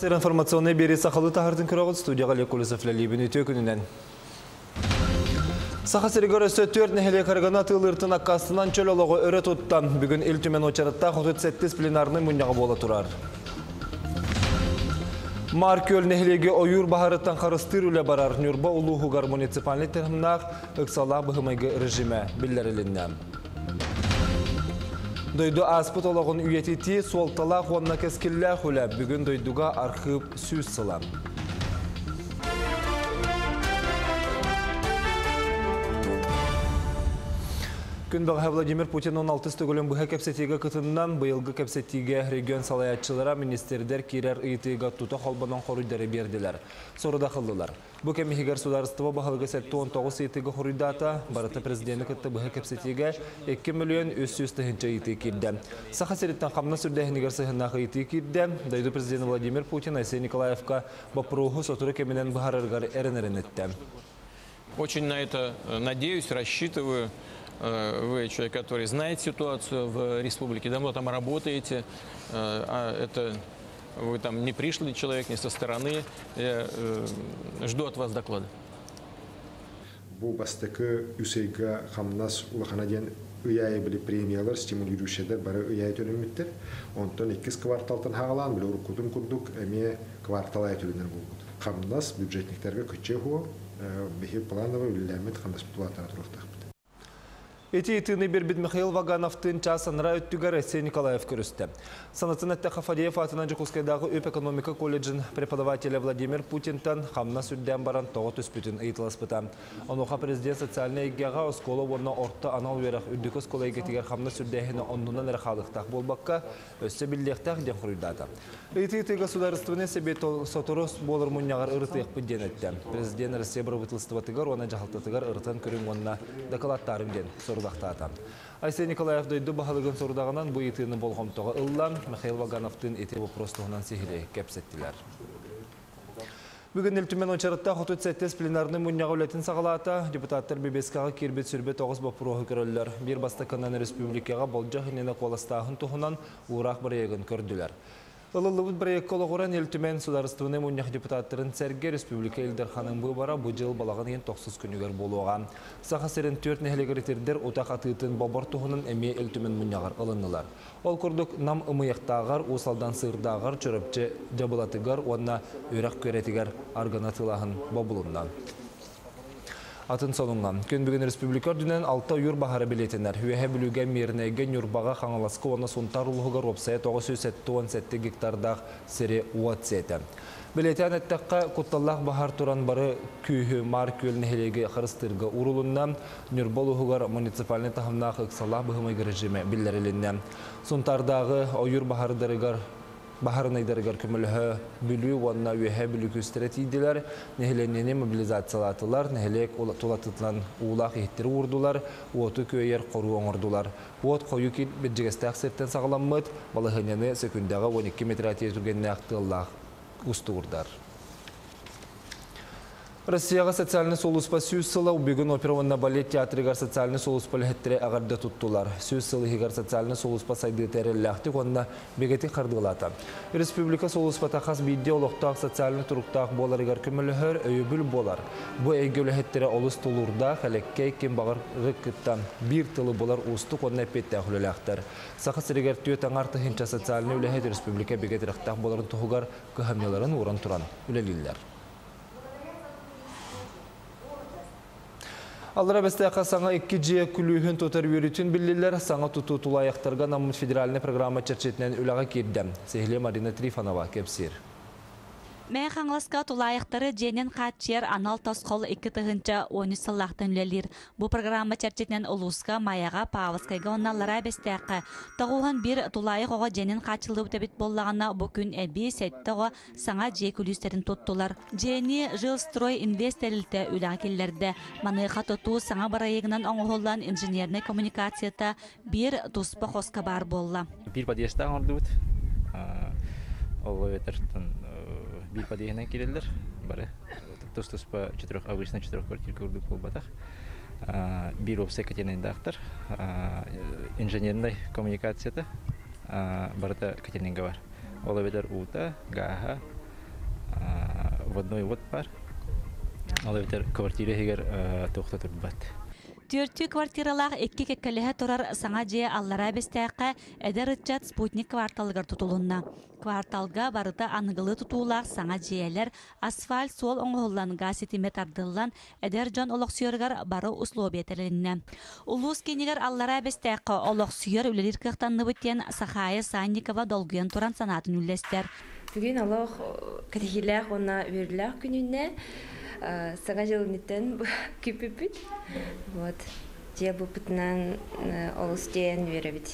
Сахасыр информационный бері сақалы тағырдың күрағыт студияға Лекулісов Ләлибін өте күнінен. Сахасыргар өсі төрт нәхеле қарғана тылыртын аққасынан чөл олығы өрі тұттан. Бүгін үлтімен очарытта құтыт сәттіс пленарны мұнyağı бола тұрар. Маркөл нәхелеге ойыр бағарыттан қарыстыр үлі барар Нюрба ұлуғығар муниципальный тәрімнақ ұқсала бұхымайғы режиме білдіріліннен. Дойду аспыт олығын үйететі солтала қуанна кәскілі хүлі бүгін дойдуға архив сөз сылам. Күн баға Владимир Путин 16 түгілін бұға кәпсетегі күтіннан бұйылғы кәпсетеге регион салаятчылара министердер керер ұйтыға тұта қолбанан қорыдары берділер. Сорыда қылдылар. Бұл кәмігер сударыстыва бағалығы сәтті 19 ұйтыға қорыдата, барыты президенті күтті бұға кәпсетеге 2 миллион 300 түхінші ұйты кирді. Саха сереттен қамна сүрдәхінігер сығынақы ұйты кирді. Дайды президент Владимир Путин Айсей Николаевка бапруғы сотыры кемінен бұхарырғар әрінерін етті. Очень на это э, надеюсь, рассчитываю. Э, Вы человек, который знает ситуацию в республике, давно там работаете, э, а это вы там не пришлый человек, не со стороны. Я э, жду от вас доклада. Бұл бастықы үсейгі қамнас улахана ден ұяй білі премиялар, стимулирующедер бары ұяй төліміттер. Онтон 2 кварталтан хағалан, білі ұрқудын күрдік, әме кварталай төлінер болғыд. Қамнас бюджетниктерге күтче хуа, бихи плановый үлләмет қамнас бұтулатына тұрықтақ. Эти итыны бербит Михаил Вагановтын часынра өттігер Эсей Николаев көрісті. Санатын әтті Хафадеев атынан Жықускайдағы өп экономика колледжін преподавателі Владимир Путинтан қамна сүрден баран тоғы түспітін ұйтылыспыта. Онуға президент социальный егеға оскола орна орта анал верақ үрдік оскола егетігер қамна сүрдәхіні оннынан әрі қалықтақ болбаққа өсі білдектақ ден құрыйдаты. Эти иты государственный себе соторос болыр мұнягар ырытық бұдден әтті. Президент Россия бұрыбытылыстыватығар, оны жағалтатығар ырытан көрін онына докалаттарым ден Айсей Николаев дойду бағалығын сордағынан бұл етіні болғымтығы ыллан Михаил Вагановтың еті вопростығынан сихілі кәпсеттілер. Бүгін үлтімен очарытта құтыт сәттес пленарны мұнияғы өлетін сағалата депутаттар бебескаға кербет сүрбет оғыз бапыруғы көрілілер. Bir бастықынан республикаға болжа хинені қоластағын тұхынан ұрақ бір егін көрділер. Ылылыбыт проект олығыран елтімен сударыстығыны мұнях депутаттарын сәрге республика елдерханың бұл бара бұл жыл балағын ең тоқсыз күнігер болуға. Сақа серін төрт нәхелегіретердер отақ атытын бабар тұғының әме елтімен мұнягар ылынылар. Ол күрдік нам ымыяқтағар, осалдан сырдағар, чөріпчі жабылатығар, онына өрақ көретігер арганатылағын бабылындан. Атын сонуңан. Күн бүгін республикар дүнен алта үйір бағары білетінер. Хүәхе білуге мернеге нүрбаға қаңыласқы оны сонтар ұлығығыр опсая 907 гектардақ сірі уат сеті. Білетен әттіққа құтталлақ бағар тұран бары күйі мар көлін хелеге қырыстырғы ұрылынна нүрбол ұғығыр муниципалны тахымнақ ұқсалақ бұғымайғы режимі білдірілінне. Сонтардағы ойыр Бахарын айдарыгар көмілі бүлі, онна үйе бүлі көстері тейділер, нәхіленені мобилизациялатылар, нәхілек толатытылан улақ ехттері ұрдылар, оты көйер қору оңырдылар. От қойы кет беджігістәк сеттен сағаламмыд, балығынені секундағы 12 метр әтей түргенне ақтылақ ұсты ұрдар. Россияға социальный солуспа сүйіз сылы бүгін оперованна балет театрыгар социальный солуспа ләхеттері ағарды тұттылар. Сүйіз сылы хигар социальный солуспа сайды тәрелләхті онна бегеті қардылата. Республика солуспа тақас бейде олықтақ социальный тұрықтақ боларыгар көміліхір өйбіл болар. Бұ әйгі ләхеттері олыс тұлурда қәлеккей кем бағыр рыққыттан бір тылы болар социальный үләхет республика бегеті тұран үлелілер. Алыра бәстәққа саңа 2 жия күлүйін тұтар өрітін білілер саңа тұту тұлайықтарға намын федеральный программа чәрчетінен үліға керді. Сехле Марина Трифанова кепсир. Мә қаңласқа тулайықтары женен қатчер анал тасқол екі тұғынча оны сыллақтын үлелер. Бұл программа чәрчетінен ұлысқа, маяға, павыскайға онналара бәстәқі. Тағуған бір тулайық оға женен қатчылы өтебет боллағына бүкін әбі сәтті оға саңа же күлістерін тұттылар. Жені жилстрой инвесторилті үліға келлерді. Маныға тұту саңа барайығынан оңғолан инженерный коммуникацията бір тұспы қосқа бар болла. Bir подъезда ордубут. Ол ветертен подъезден келелер. Бары тус по четырех обычно четырех квартир курдук болбатах. Бир опсе катенендахтар. Инженерный коммуникацияда барыта катененге бар. Ол ветер ута, гаха, входной вот бар. Ал эбитер квартира хигер тохта турбат. Түөртүү квартиралаах икки кеккелеһе турар саңа жие аллара бестээкка эдер ытчат спутник кварталыгар тутулунна. Кварталга барыта аныгылы тутуулаах саңа жиелер асфальт суол оңоһулланга ситиме тардыллан эдер жон олохсуйоргар бары условиятелинне. Улуус кинигер аллара бестээкка олохсуйор үлелир кыхтанныбытен Сахая Санникова долгуян туран санатын үллестер. Бүгін верлях күнүнне сага жылнитен күпүпүт. Вот. Же бупутнан олустен веребит.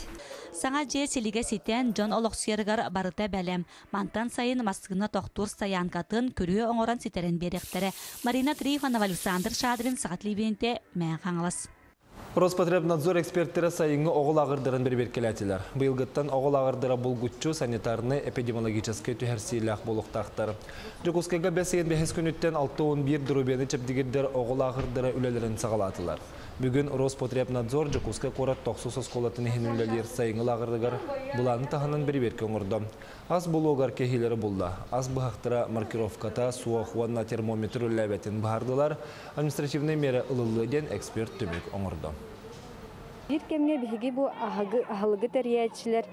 Саңа же силиге ситен Джон Олоксиергар барыта бәлем. Мантан сайын маскына тохтур саянкатын көрүө оңоран ситерен беректере. Марина Трифанова, Александр Шадрин, Сағат Либинте, Мән. Роспотребнадзор эксперттері сайыңы оғыл ағырдырын бір беркелетілер. Бұйылғыттан оғыл ағырдыра бұлгүтчу санитарны эпидемиологический түхәрсейләқ болуқтақтар. Жүкускайға бәсейін бәхес күніттен 6-11 дұрубені чепдігердер оғыл ағырдыра үлелерін сағалатылар. Бүгін Роспотребнадзор Жүкускай қорат тоқсус осколатын хенүлелер сайыңыл ағырдығар бұланы тағынан бір берке оңырды. Аз болуғар кехилері бұлда. Аз бұхақтыра маркировката суық уанна термометр үләбетін бұхардылар. Административный мері ылылы эксперт түмек оңырды. Бир кемге биһиги бу аһылыгы тәриячилер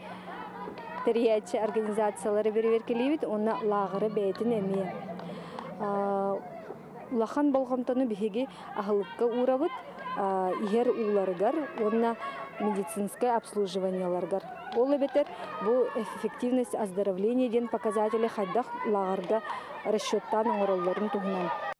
тәриячи организациялары берберкелибит онна лагыры бәйтин эми. Улахан болгомтону биһиги аһылыкка урабыт ихер уларыгар онна медицинское обслуживанияларгар. Ол бетер бу эффективность оздоровления ден показатели хайдах лагарга расчеттан оңоролларын туһунан.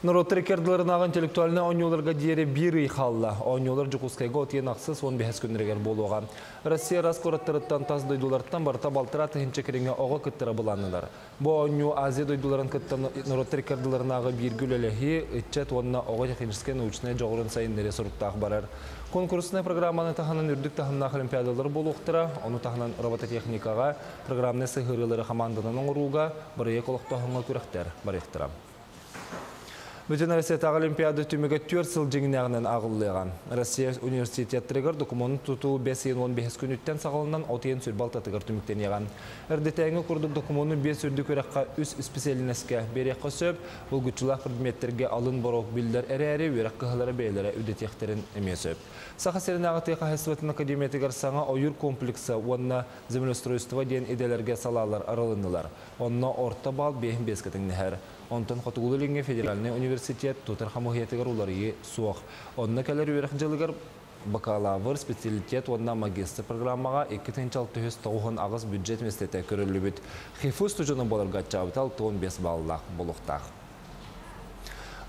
Нұротты рекерділерін интеллектуальны оңюларға диері бір ұйқалла. Оңюлар жүкускайға отиен ақсыз 15 күнірегер болуға. Россия раскораттырыттан таз дойдуларттан барта балтыра тыхынчы кереңе оғы кыттыра бұланылар. Бұ оңю Азия дойдуларын кыттан Нұротты рекерділерін ағы бір гүлеліхи үтчет онына оғы техническе научная жоғырын сайындері сұрыптақ барар. Конкурсный программаны таханан үрдік таханнақ олимпиадалар болуқтыра, оны таханан робототехникаға, программны сығырылары команданын оңыруға, бірі еколықтағыңа күріқтер барықтыра. Бүтін Россия Олимпиада түмігі 4 сыл жеңінағынан ағылыған. Россия университеттірігір документын тұту 5-15 күн үттен сағылынан отиен сүрбалтатығыр түміктен еған. Әрдетәңі күрді документын 5 үрді көріққа үс специалинеске береққа сөп, бұл күтчілақ предметтерге алын борок білдер әрі-әрі өрек қығылары бейлері үдетектерін еме сөп. Сақа серін ағыты қағысыватын академиятығар саңа ойыр комплексы, онына землеустройство ден иделерге салалар аралынылар. Онына орта бал 5-5 кітіңнігер. Онтон Хотугулылинге федеральный университет тутар хамухиятыгар уларыйы суох. Онна кәлер үйрәк жылыгар бакалавр специалитет онна магистр программаға 2-6 ағыз бюджет местете көрілі бүт. Хифус тұжыны болырға чабытал 15 балылақ болуқтақ.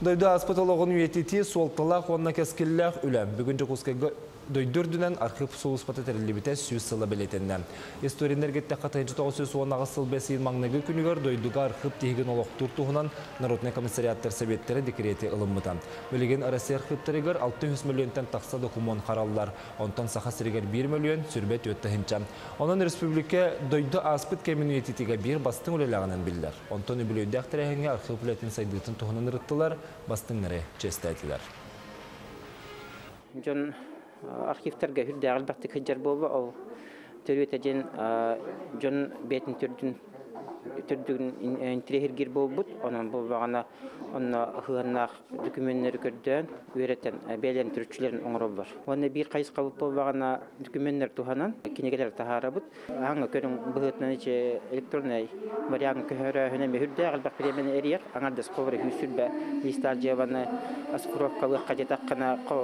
Дойда аспатологын үйететі солтылақ онна кәскілләқ үләм. Бүгін жүкускайға дойдүрдүнен архив соуспаты тәрелебіте сүйіз сылы білетіннен. Историнергетті қатайынчы тоғы сөз оңағы сыл бәсейін маңнығы күнігер дойдуға архив тегін олықтыр туғынан Народный комиссариаттар советтері декреті ылымбытан. Бөлеген арасы архивтарығыр 600 миллионтен тақса документ қаралылар. Онтан сақа сірігер 1 миллион сүрбет өтті хінча. Онын республика дойды аспыт кеминуететіге бір бастың өлелағынан білдер. Онтан үбілейді ақтырағынға архив білетін сайдығытын туғынан ұрыттылар, бастың нәре честәйтілер. Жон архивтерге хүрдәгыл бакты кыджар болбу ол төрүтәжен жон бетин түрдүн түрдүгүн интрехиргир болбут онан бул багана онна хыганнак документтер көрдөн үйрөтен белен түрчүлөрүн оңробор онна бир кайыс кабып болбагана документтер туханан кинегелер тахарабыт. Аңа көрүн быһытнан иче электронный вариант көһөрө хүнө хүрдәгыл бак премен эриер аңардас ковры хүсүлбе листар жебаны аспуровкалы кадетаккана бир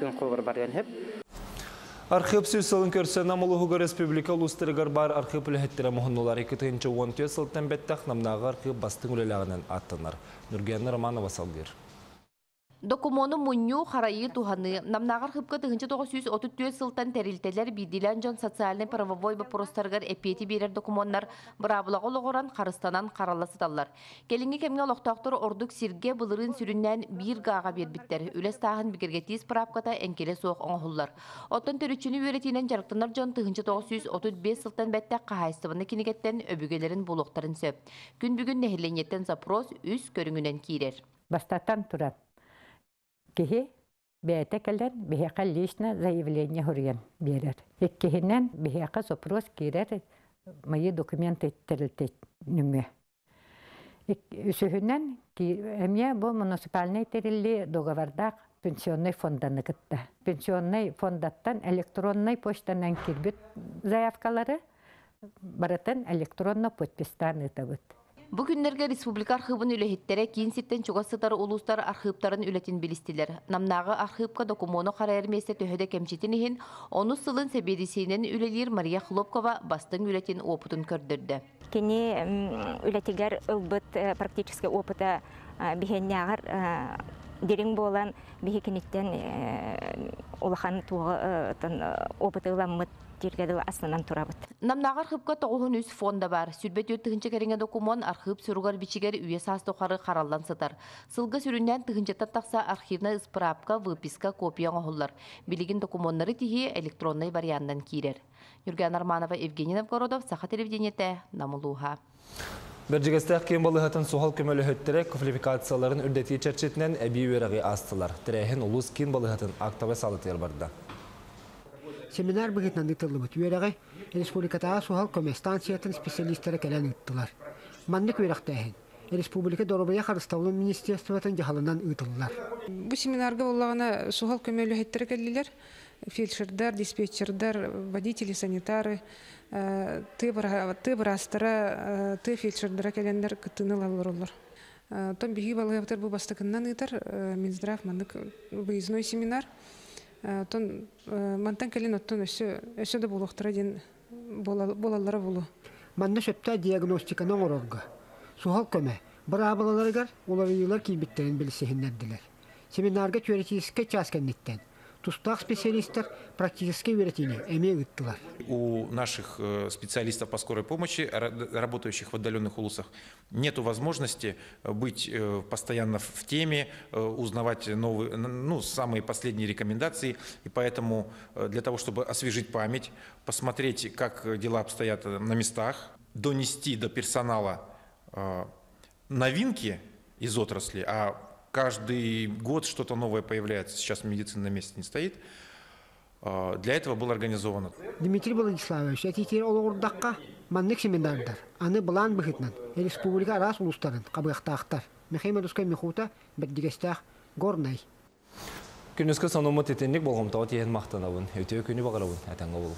күн ковр барган хеп Архив сүйсілін көрсен Амылығыға республика ұлыстырығар бар архив үліхеттері мұхыннулар 2-10 сылттан бәттіқ намнағы архив бастың үлелағынан аттынар. Нұргенна Романова салгыр. Докумону мунью харайы туханы намнагар хыпка тыгынчы 934 сылтан терилтелер бидилен жон социальный правовой вопростаргар эпети берер документтар бырабылагы логоран карыстанан караласыталлар. Келинге кемге лохтактор ордук сирге былырын сүрүннән бир гага бербиттер. Үлес тагын бигергетис справката энкеле соох оңохуллар. Оттон төрүчүнү үөретинен жарыктанар жон тыгынчы 935 сылтан бәттә кахайстыбыны кинегеттен өбүгелерин булуктарын сөп. Күн бүгүн нехиленеттен запрос үс көрүңүнен кирер. Бастатан турат киһи бәтәкәләр биһәкә лично заявление хурген берер. Иккиһиннән биһәкә запрос кирер мои документы терелтет нүме. Үсүһүнен эмне бу муниципальный терилли договордак пенсионный фонданы кытта. Пенсионный фондаттан электронный почтанан кирбит заявкалары баратын электронно подпистан ытабыт. Бу республика архивын үлехиттере кийин ситтен чугасытар улустар архивтарын үлетин билистилер. Намнагы архивка докумону карайыр месте төһөдө кемчитин ихин, onu сылын себедисинен үлелир Мария Хлопкова бастың үлетин опытын көрдөрдө. Кини үлетигер ылбыт э, практически опыта бихеннягар дерин болан бихикиниттен улахан опыты тиргедил астынан турабыт. Намнагы архивка тоғын үс фонда бар. Сүрбет өттігінші кәріңе документ архив сүругар бичигер үйе састықары қаралдан сытар. Сылғы сүрінен тігінші тақса архивна справка, выписка, копия оғылар. Билигин документтары тихи электронный варианттан кирер. Юрген Арманова, Евгений Новгородов, Саха телевидениете, Намулуха. Бәржігістәк кен балығатын суғал көмөлі хөттірі квалификацияларын үрдеті чәрчетінен әбей өріғи астылар. Тірәхін ұлыс кен балығатын актавы салытыр барды. Семинар бұғытнан ұтылы бұт өріғи республикатаға суғал көместанциятын специалистері кәлән ұттылар. Маннык өріқтәйін. Республика Доробая Харыстаулы министерствотын жағалынан ұтылылар. Бұл семинарға олағына суғал көмөлі хөттірі кәлілер. Фельдшердар, диспетчердар, водители, санитары, ты брастыра, ты фельдшердара кәлендер кытыны лалыр олар. Том биги балыгыптар бу бастыкыннан ытар Минздрав мандык выездной семинар. Тон мантан кәлен оттон өсө өсө да булуктара ден болалары болу. Манна шөптә диагностиканың орорга. Сухал көмә. Бара балаларгар улар йылар килбиттерин билсеһиннәрдиләр. Семинарга теоретический час кәнниттән. Тустах специалистов практически веретине, эми ыттылар. У наших э, специалистов по скорой помощи, ра- работающих в отдаленных улусах, нет возможности быть э, постоянно в теме, э, узнавать новые, ну, самые последние рекомендации. И поэтому э, для того, чтобы освежить память, посмотреть, как дела обстоят на местах, донести до персонала э, новинки из отрасли, а каждый год что-то новое появляется. Сейчас медицина на месте не стоит. А, Для этого было организовано. Дмитрий Владиславович, әтитер олордаққа маннык семинардар. Аны бұлан бұхытнан. Республика арас улустарын қабықтақтар. Михаил Русской Михута, Бәддігестақ, Горнай. Күніскі санумы тетенлік болғымтау тейін мақтанауын, өте күні бағарауын, әтәңгі болу.